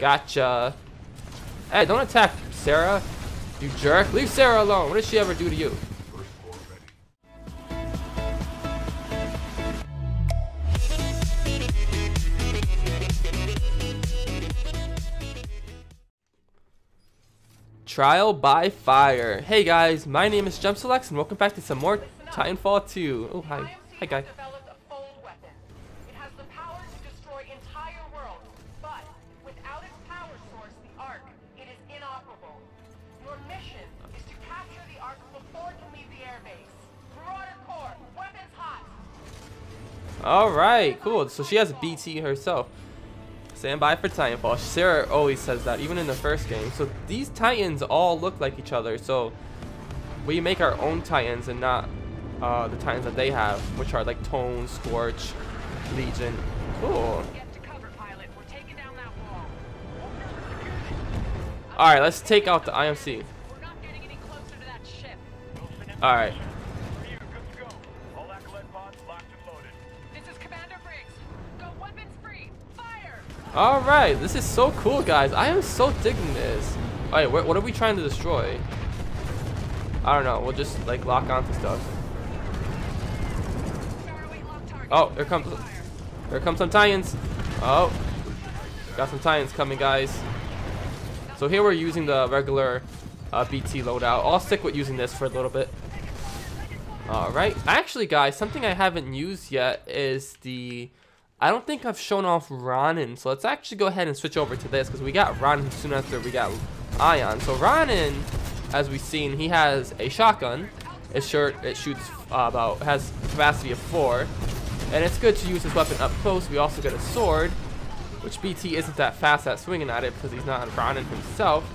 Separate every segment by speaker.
Speaker 1: Gotcha. Hey, don't attack Sarah. You jerk. Leave Sarah alone. What did she ever do to you? Trial by Fire. Hey guys, my name is JemSoulex and welcome back to some more Titanfall 2. Oh, hi. Hi, guy.
Speaker 2: Hot.
Speaker 1: Alright, cool. So she has BT herself. Stand by for Titanfall. Sarah always says that, even in the first game. So these Titans all look like each other. So we make our own Titans and not uh, the Titans that they have, which are like Tone, Scorch, Legion. Cool. Alright, let's take out the IMC.
Speaker 2: Weapons free. Fire!
Speaker 1: Alright, this is so cool, guys. I am so digging this. Alright, what, what are we trying to destroy? I don't know. We'll just, like, lock onto stuff.
Speaker 2: Faraway lock target.
Speaker 1: Oh, here comes, here comes some Titans. Oh, got some Titans coming, guys. So here we're using the regular uh, BT loadout. I'll stick with using this for a little bit. Alright, actually guys, something I haven't used yet is the... I don't think I've shown off Ronin, so let's actually go ahead and switch over to this, because we got Ronin soon after we got Ion. So Ronin, as we've seen, he has a shotgun. It sure it shoots uh, about has capacity of four, and it's good to use this weapon up close. We also get a sword, which BT isn't that fast at swinging at it because he's not Ronin himself.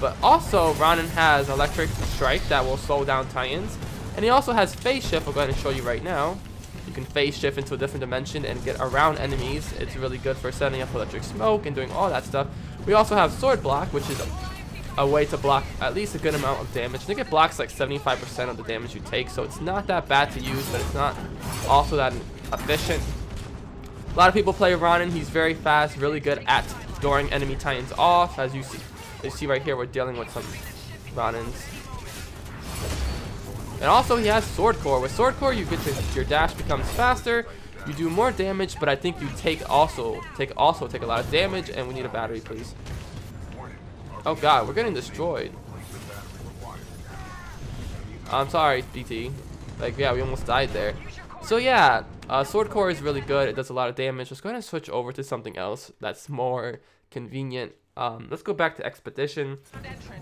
Speaker 1: But also, Ronin has electric strike that will slow down Titans, and he also has phase shift. I'll go ahead and show you right now. You can phase shift into a different dimension and get around enemies. It's really good for setting up electric smoke and doing all that stuff. We also have sword block, which is a, way to block at least a good amount of damage. I think it blocks like 75% of the damage you take, so it's not that bad to use, but it's not also that efficient. A lot of people play Ronin. He's very fast, really good at throwing enemy titans off. As you see, you see right here, we're dealing with some Ronins. And also he has Sword Core. With Sword Core, you get to, your dash becomes faster. You do more damage, but I think you take also take also take a lot of damage. And we need a battery, please. Oh God, we're getting destroyed. I'm sorry, BT. Like, yeah, we almost died there. So yeah, uh, Sword Core is really good. It does a lot of damage. Let's go ahead and switch over to something else that's more convenient. Um, let's go back to Expedition.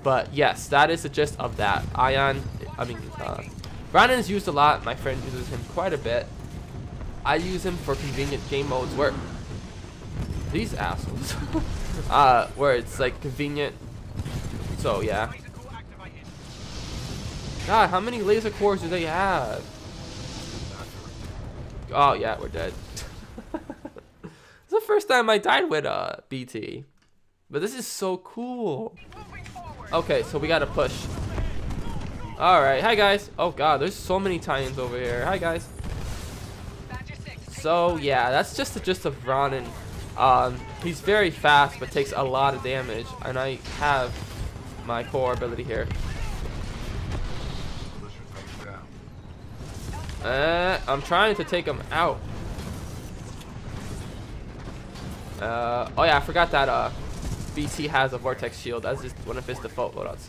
Speaker 1: But yes, that is the gist of that. Ion, I mean, uh, Ronin is used a lot. My friend uses him quite a bit. I use him for convenient game modes where these assholes, uh, where it's like convenient. So yeah. God, how many laser cores do they have? Oh yeah, we're dead. it's the first time I died with uh BT. But this is so cool. Okay, so we gotta push. Alright, hi guys. Oh god, there's so many Titans over here. Hi guys. So yeah, that's just the gist of Ronin. Um, he's very fast, but takes a lot of damage. And I have my core ability here. Uh, I'm trying to take him out. Uh, oh yeah, I forgot that uh, BT has a Vortex Shield. That's just one of his default loadouts.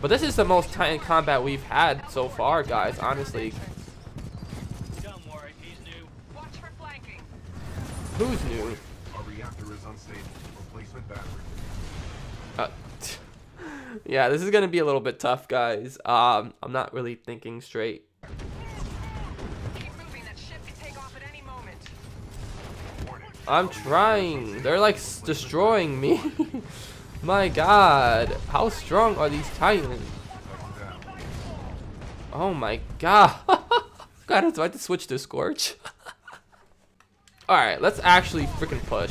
Speaker 1: But this is the most Titan combat we've had so far, guys, honestly.
Speaker 3: Don't worry, he's new.
Speaker 2: Watch for flanking.
Speaker 1: Who's new?
Speaker 4: Our reactor is unstable. Replacement battery.
Speaker 1: Uh, yeah, this is gonna be a little bit tough, guys. Um, I'm not really thinking straight.
Speaker 2: Keep moving. That ship can take off at any moment.
Speaker 1: I'm trying. They're like s- destroying me. My God, how strong are these Titans? Oh my God. God, I have to switch to Scorch? All right, let's actually freaking push.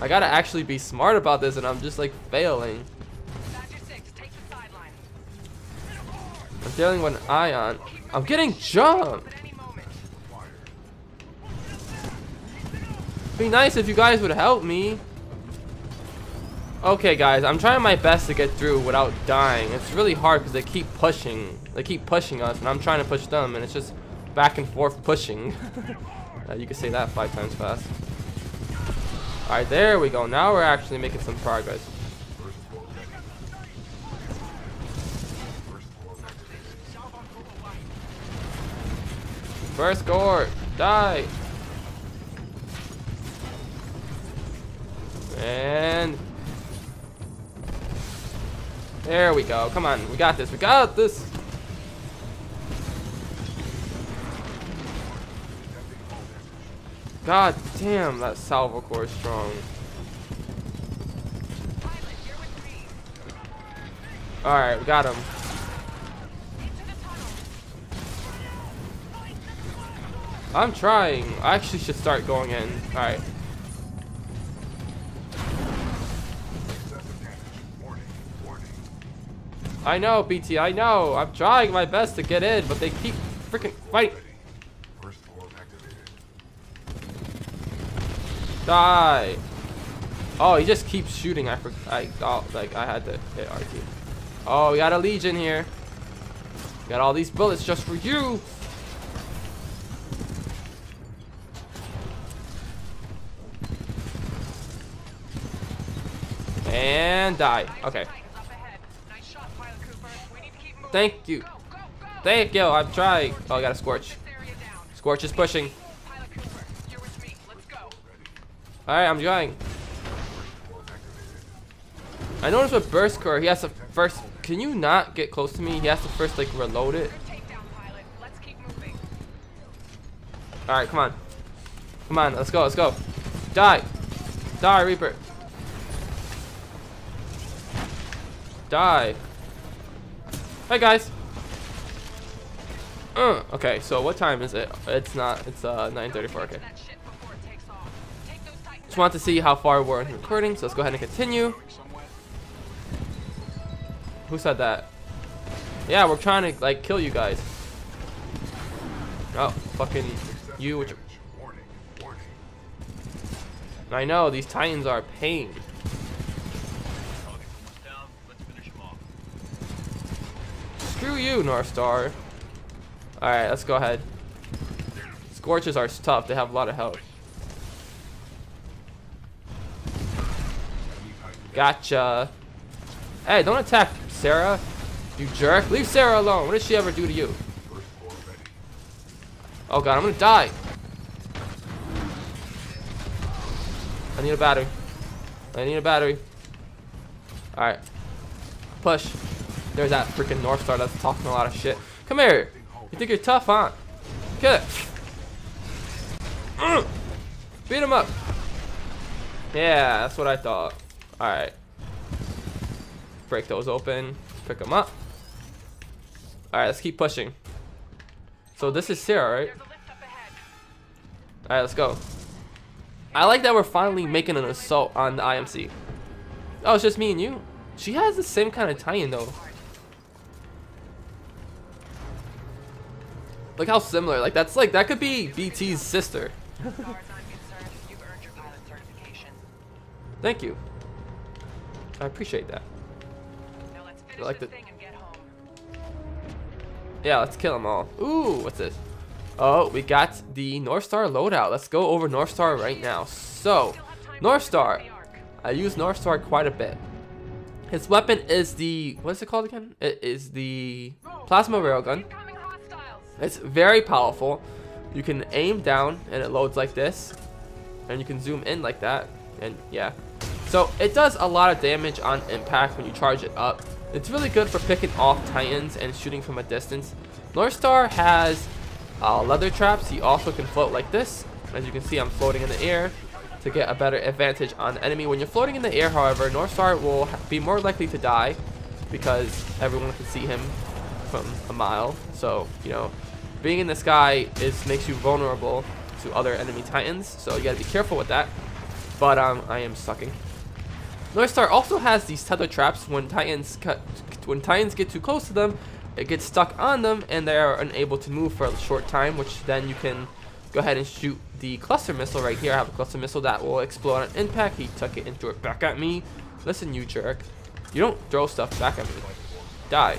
Speaker 1: I gotta actually be smart about this, and I'm just like failing.
Speaker 2: Badger 6, take the sideline.
Speaker 1: I'm dealing with an Ion. I'm getting jumped. Be nice if you guys would help me. Okay, guys, I'm trying my best to get through without dying. It's really hard because they keep pushing. They keep pushing us, and I'm trying to push them, and it's just back and forth pushing. uh, you can say that five times fast. Alright, there we go. Now we're actually making some progress.
Speaker 4: First
Speaker 1: gore, die. And there we go. Come on, we got this. We got this. God damn, that salvo core is strong.
Speaker 2: Pilot, you're with me.
Speaker 1: All right, we got him. I'm trying. I actually should start going in. All I know, BT. I know. I'm trying my best to get in, but they keep freaking fighting. Die. Oh, he just keeps shooting. I. I thought like I had to hit RT. Oh, we got a legion here. Got all these bullets just for you. And die. Okay.
Speaker 2: Titans up ahead. Nice shot, Pilot Cooper. We need to keep moving.
Speaker 1: Thank you. Thank you. I'm trying. Oh, I got a scorch. Scorch is pushing.
Speaker 2: Pilot Cooper, you're with me. Let's go.
Speaker 1: All right, I'm trying. I noticed with burst core, he has to first. Can you not get close to me? He has to first like reload it.
Speaker 2: Good takedown, Pilot. Let's keep moving.
Speaker 1: All right, come on, come on, let's go, let's go. Die, die, Reaper. Die. Hey guys. Uh, okay, so what time is it? It's not. It's uh 9:34. Okay.
Speaker 2: That shit before it takes off. Take those Titans
Speaker 1: Just want to see how far we're in recording, so let's go ahead and continue. Who said that? Yeah, we're trying to like kill you guys. Oh, fucking you. Which
Speaker 4: damage. Warning. Warning.
Speaker 1: I know these titans are pain.
Speaker 3: Target's almost down. Let's finish him off.
Speaker 1: Screw you, North Star. All right, let's go ahead. Scorches are tough. They have a lot of health. Gotcha. Hey, don't attack Sarah. You jerk. Leave Sarah alone. What did she ever do to you? Oh god, I'm gonna die. I need a battery. I need a battery. Alright. Push. There's that freaking North Star that's talking a lot of shit. Come here. You think you're tough, huh? Get it. Mm. Beat him up. Yeah, that's what I thought. Alright. Break those open. Pick them up. Alright, let's keep pushing. So this is Sarah, right?
Speaker 2: There's a lift up ahead.
Speaker 1: Alright, let's go. I like that we're finally making an assault on the IMC. Oh, it's just me and you? She has the same kind of tie-in though. Look how similar. Like that's like that could be BT's sister. Thank you. I appreciate that. Like the-. Yeah, let's kill them all. Ooh, what's this? Oh, we got the North Star loadout. Let's go over North Star right now. So, North Star. I use North Star quite a bit. His weapon is the what is it called again? It is the plasma railgun. It's very powerful. You can aim down and it loads like this, and you can zoom in like that, and yeah. So it does a lot of damage on impact when you charge it up. It's really good for picking off titans and shooting from a distance. North Star has uh, tether traps. He also can float like this. As you can see, I'm floating in the air to get a better advantage on the enemy. When you're floating in the air, however, North Star will be more likely to die because everyone can see him from a mile. So, you know, being in the sky is makes you vulnerable to other enemy titans. So you gotta be careful with that. But um, I am sucking. North Star also has these tether traps. When titans cut, when titans get too close to them, it gets stuck on them, and they are unable to move for a short time. Which then you can go ahead and shoot the cluster missile right here. I have a cluster missile that will explode on impact. He took it and threw it back at me. Listen, you jerk. You don't throw stuff back at me. Die.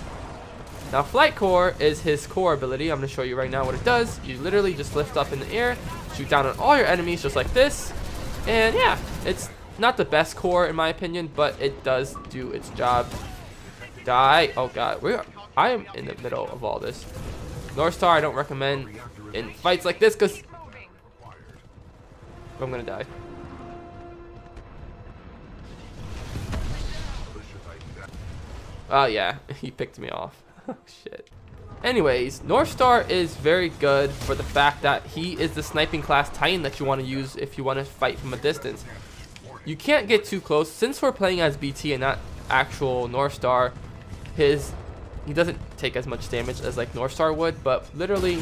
Speaker 1: Now, Flight Core is his core ability. I'm going to show you right now what it does. You literally just lift up in the air, shoot down on all your enemies just like this. And yeah, it's not the best core in my opinion, but it does do its job. Die. Oh god, we are, I am in the middle of all this. North Star I don't recommend in fights like this because I'm gonna die. Oh yeah, he picked me off. Oh shit. Anyways, North Star is very good for the fact that he is the sniping class Titan that you want to use if you want to fight from a distance. You can't get too close. Since we're playing as BT and not actual North Star, his he doesn't take as much damage as like North Star would, but literally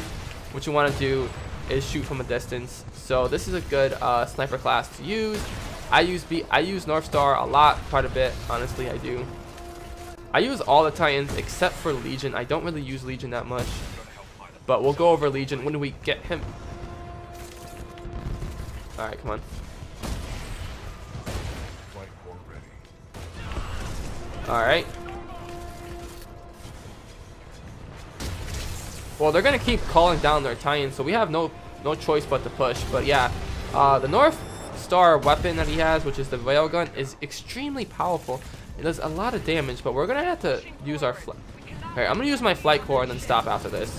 Speaker 1: what you want to do is shoot from a distance. So this is a good uh, sniper class to use. I use B I use North Star a lot, quite a bit, honestly I do. I use all the Titans except for Legion. I don't really use Legion that much. But we'll go over Legion when we get him. Alright, come on. Alright. Well, they're gonna keep calling down their Titans, so we have no no choice but to push. But yeah, uh, the North Star weapon that he has, which is the railgun, is extremely powerful. It does a lot of damage, but we're gonna have to use our flight. Alright, I'm gonna use my flight core and then stop after this.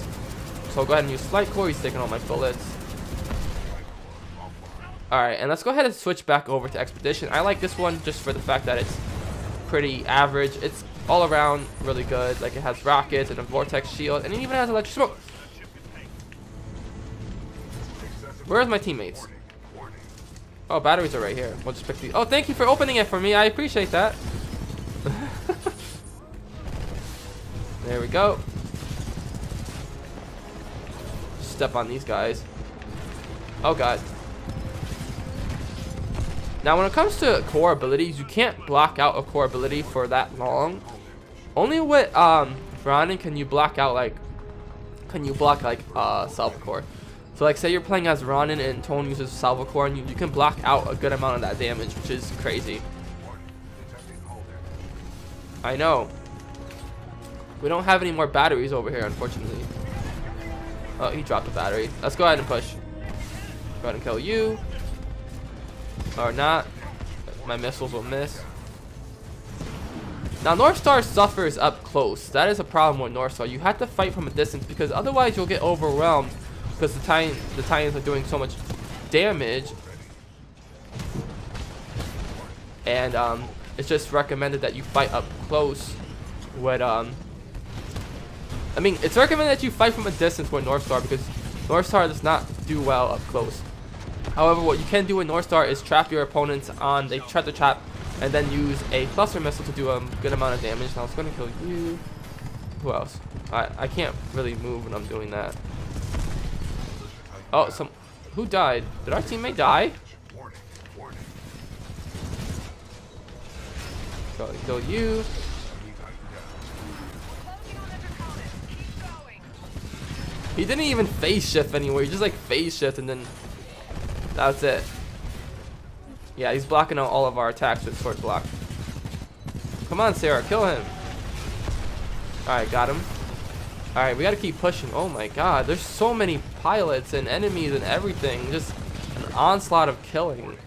Speaker 1: So I'll go ahead and use flight core. He's taking all my bullets. Alright, and let's go ahead and switch back over to expedition. I like this one just for the fact that it's pretty average. It's all around really good. Like it has rockets and a vortex shield, and it even has electric smoke. Where's my teammates? Oh, batteries are right here. We'll just pick these. Oh, thank you for opening it for me. I appreciate that. There we go. Step on these guys. Oh god. Now when it comes to core abilities, you can't block out a core ability for that long. Only with um Ronin can you block out like can you block like uh Salvo Core. So like say you're playing as Ronin and Tone uses Salvo Core and you, you can block out a good amount of that damage, which is crazy. I know. We don't have any more batteries over here, unfortunately. Oh, he dropped a battery. Let's go ahead and push. Go ahead and kill you. Or not. My missiles will miss. Now, North Star suffers up close. That is a problem with North Star. You have to fight from a distance because otherwise you'll get overwhelmed because the Titan, the Titans are doing so much damage. And um, it's just recommended that you fight up close with um. I mean, it's recommended that you fight from a distance with North Star because North Star does not do well up close. However, what you can do with North Star is trap your opponents on they try to trap and then use a cluster missile to do a good amount of damage. Now it's gonna kill you. Who else? I I can't really move when I'm doing that. Oh, some who died? Did our teammate die? Kill you. He didn't even phase shift anywhere. He just like phase shift and then that's it. Yeah, he's blocking out all of our attacks with sword block. Come on, Sarah, kill him. Alright, got him. Alright, we gotta keep pushing. Oh my god, there's so many pilots and enemies and everything. Just an onslaught of killing.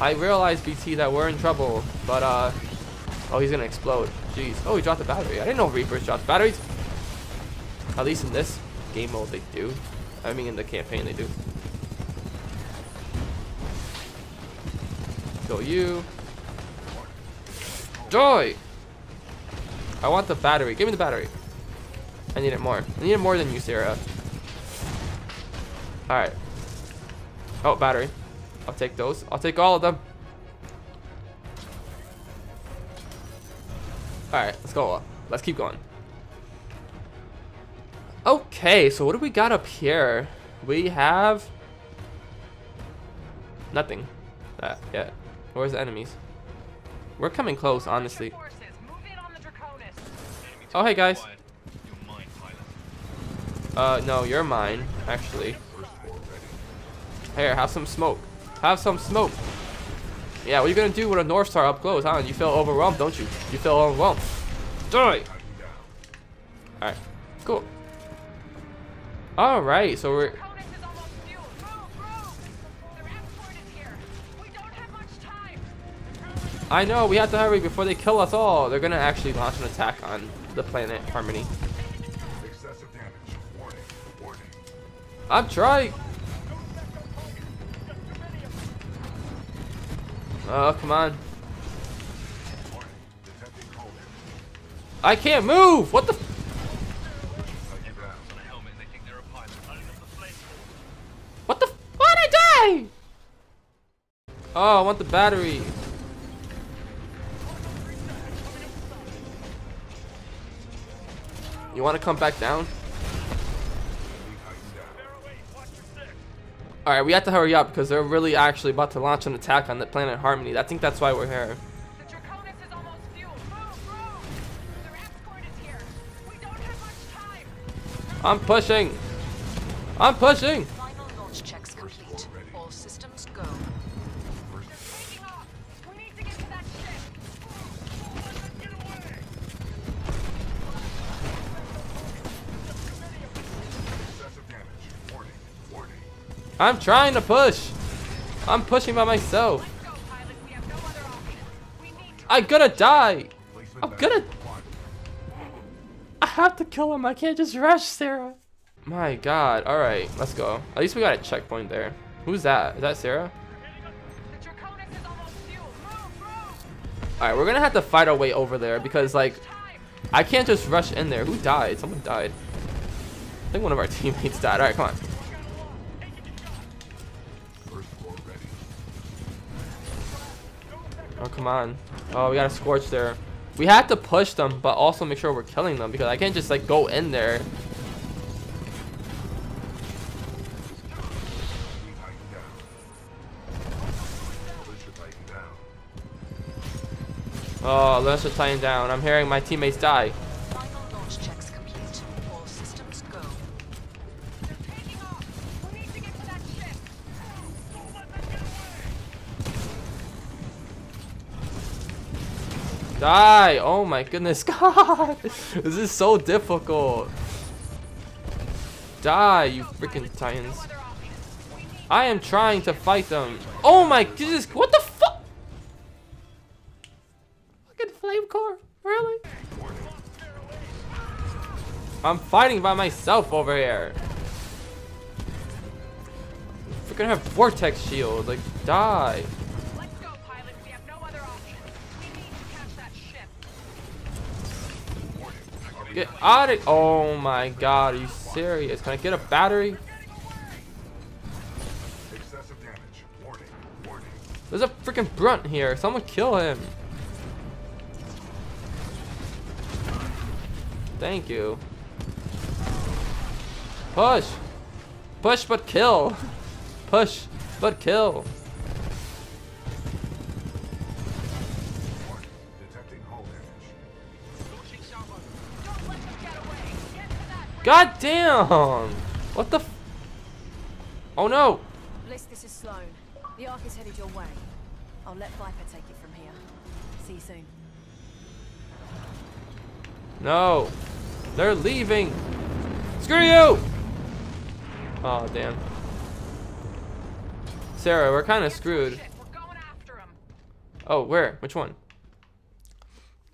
Speaker 1: I realize, BT, that we're in trouble, but, uh... Oh, he's gonna explode. Jeez. Oh, he dropped the battery. I didn't know Reapers dropped batteries. At least in this game mode they do. I mean, in the campaign they do. Kill you. Joy! I want the battery. Give me the battery. I need it more. I need it more than you, Sarah. Alright. Oh, battery. I'll take those. I'll take all of them. Alright, let's go. Let's keep going. Okay, so what do we got up here? We have... Nothing. That, yeah. Where's the enemies? We're coming close, honestly.
Speaker 2: Forces, move in on the Draconis.
Speaker 1: Oh, hey, guys. Uh, no, you're mine, actually.
Speaker 4: First floor ready.
Speaker 1: Here, have some smoke. Have some smoke. Yeah, what are you gonna do with a North Star up close, huh? You feel overwhelmed, don't you? You feel overwhelmed. Die!
Speaker 4: Titan.
Speaker 1: Alright,
Speaker 2: have we're.
Speaker 1: I know, we have to hurry before they kill us all. They're gonna actually launch an attack on the planet Harmony.
Speaker 4: Warning. Warning.
Speaker 1: I'm trying. Oh, come on.
Speaker 4: Warning. Detecting hull damage.
Speaker 1: I can't move. What the? f-
Speaker 4: Titan down.
Speaker 3: On a helmet, they think they're a pilot. Running up the flame.
Speaker 1: What the? f- Why'd I die? Oh, I want the battery. You want to come back down?
Speaker 4: Titan down.
Speaker 3: Fairway, watch your six.
Speaker 1: All right, we have to hurry up because they're really actually about to launch an attack on the planet Harmony. I think that's why we're here.
Speaker 2: The Draconis is almost fueled. Move, move! Their escort is here. We don't have much time.
Speaker 1: I'm pushing. I'm pushing. I'm trying to push. I'm pushing by myself. I'm gonna die. I'm gonna- I have to kill him. I can't just rush Sarah. My God. All right, let's go. At least we got a checkpoint there. Who's that? Is that Sarah?
Speaker 2: The Draconis is almost fueled. Move, move!
Speaker 1: All right, we're gonna have to fight our way over there because like I can't just rush in there. Who died? Someone died. I think one of our teammates died. All right, come on. Oh, come on. Oh, we got a scorch there. We have to push them, but also make sure we're killing them because I can't just like go in there. Oh, let's just Titan down. I'm hearing my teammates die. Die! Oh my goodness, God! This is so difficult. Die, you freaking Titans. I am trying to fight them. Oh my goodness, what the fuck? Fucking flame core, really? I'm fighting by myself over here. Freaking have vortex shield, like die. Get out of Oh my god, are you serious? Can I get a battery?
Speaker 4: Excessive damage. Warning. Warning.
Speaker 1: There's a freaking brunt here. Someone kill him. Thank you. Push. Push but kill. Push but kill. God damn. What the f- Oh no.
Speaker 5: Blisk, this is Slone. The Ark is headed your way. I'll let Viper take it from here. See you soon.
Speaker 1: No. They're leaving. Screw you. Oh damn. Sarah, we're kind of screwed.
Speaker 2: Ship. We're going after him.
Speaker 1: Oh, where? Which one?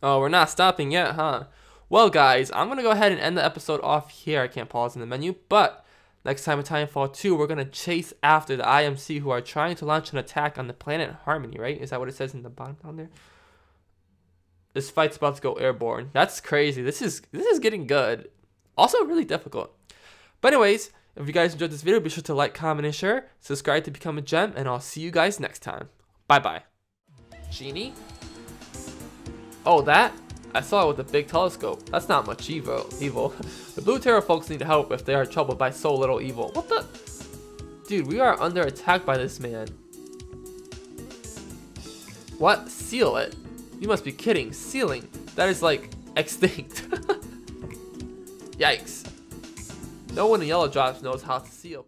Speaker 1: Oh, we're not stopping yet, huh? Well, guys, I'm going to go ahead and end the episode off here. I can't pause in the menu, but next time in Titanfall 2, we're going to chase after the IMC who are trying to launch an attack on the planet Harmony, right? Is that what it says in the bottom down there? This fight's about to go airborne. That's crazy. This is this is getting good. Also really difficult. But anyways, if you guys enjoyed this video, be sure to like, comment, and share. Subscribe to become a gem, and I'll see you guys next time. Bye-bye. Genie? Oh, that? I saw it with a big telescope. That's not much evil. Evil. the Blue Terror folks need help if they are troubled by so little evil. What the? Dude, we are under attack by this man. What? Seal it? You must be kidding. Sealing? That is like extinct. Yikes. No one in Yellow Drops knows how to seal.